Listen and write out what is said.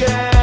yeah.